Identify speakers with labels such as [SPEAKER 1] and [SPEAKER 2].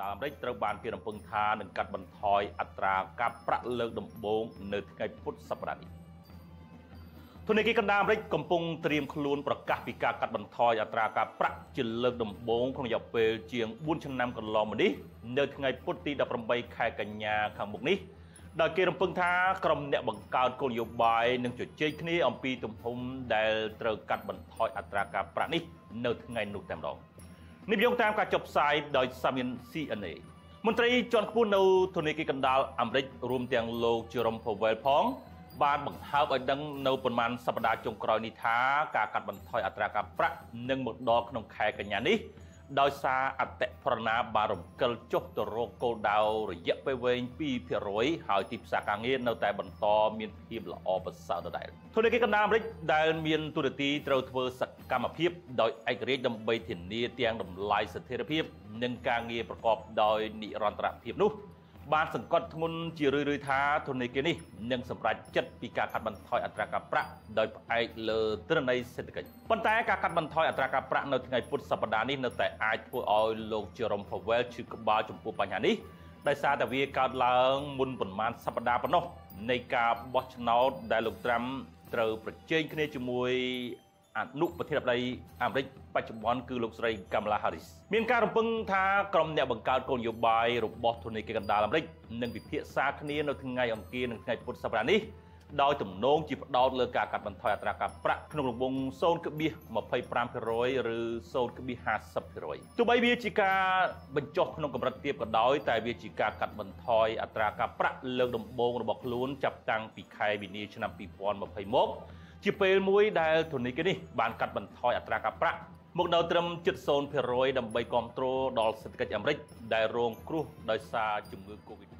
[SPEAKER 1] ណ្ដាលអាមេរិកត្រូវបានគេរំពឹងថានឹងកាត់បន្ថយអត្រាការប្រាក់លើកដំបូងនៅថ្ងៃពុធសប្តាហ៍នេះធនាគារកណ្ដាលអាមេរិកកំពុងត្រៀមខ្លួនប្រកាសពីការកាត់បន្ថយអត្រាការប្រាក់ជាលើកដំបូងក្នុងរយៈពេលជាង4ឆ្នាំកន្លងមកនេះនៅថ្ងៃពុធទី18ខែកញ្ញាខាងមុខនេះដោយគេរំពឹងថាក្រុមអ្នកបង្កើតគោលនយោបាយនឹងជជែកគ្នាអំពីទំហំដែលត្រូវកាត់បន្ថយអត្រាការប្រាក់នេះនៅថ្ងៃនោះតែម្ដង នេះយោងតាមការចុះផ្សាយដោយសាមៀន CNA មន្ត្រីជាន់ខ្ពស់នៅធនាគារកណ្ដាលអាមេរិករួមទាំងលោក Jerome Powell ផង បានបង្ហើបឲ្យដឹងនៅប្រមាណសប្តាហ៍ចុងក្រោយនេះថាការកាត់បន្ថយអត្រាការប្រាក់នឹងមកដល់ក្នុងខែកញ្ញានេះ ដោយសារអតិផរណាបានរំកិលចុះទៅរកគោលដៅរយៈពេលវែង2%ហើយទីផ្សារការងារនៅតែបន្តមានភាពល្អប្រសើរដដែលធនាគារកណ្ដាលអាមេរិកដែលមានទូរនទីត្រូវធ្វើសកម្មភាពដោយឯករាជ្យដើម្បីធានាទាំងតម្លៃស្ថិរភាព និងការងារប្រកបដោយនិរន្តរភាពនោះ បានសង្កត់ធ្ងន់ជារឿយៗថាធនាគារនេះនឹងសម្រេចចិត្តពីការកាត់បន្ថយអត្រាការប្រាក់ដោយផ្អែកលើទិន្នន័យសេដ្ឋកិច្ចប៉ុន្តែការកាត់បន្ថយអត្រាការប្រាក់នៅថ្ងៃពុធសប្តាហ៍នេះនៅតែអាចធ្វើឲ្យលោក Jerome Powell ឈឺក្បាលចំពោះបញ្ហានេះដោយសារតែវាកើតឡើងមុនប្រមាណសប្តាហ៍ប៉ុណ្ណោះនៃការបោះឆ្នោតដែលលោកត្រាំត្រូវប្រជែងគ្នាជាមួយ អនុប្រធានាធិបតីអាមេរិកបច្ចុប្បន្នគឺលោកស្រី Kamala Harris មានការរំពឹងថាក្រុមអ្នកបង្កើតគោលនយោបាយរបស់ធនាគារកណ្ដាលអាមេរិកនឹងពិភាក្សាគ្នានៅថ្ងៃអង្គារនិងថ្ងៃពុធសប្តាហ៍នេះដោយទំនងជាផ្ដោតលើការកាត់បន្ថយអត្រាការប្រាក់ក្នុងរង្វង់0.25%ឬ0.50%ទោះបីវាជាការបញ្ចុះក្នុងកម្រិតទាបក៏ដោយតែវាជាការកាត់បន្ថយអត្រាការប្រាក់លើកដំបូងរបស់ខ្លួនចាប់តាំងពីខែមីនាឆ្នាំ2020មក ជាពេលមួយដែលធនាគារនេះបានកាត់បន្ថយអត្រាការប្រាក់មកដល់ត្រឹម70%ដើម្បីគ្រប់គ្រងដល់សេដ្ឋកិច្ចអាមេរិកដែលរងគ្រោះដោយសារជំងឺ Covid-19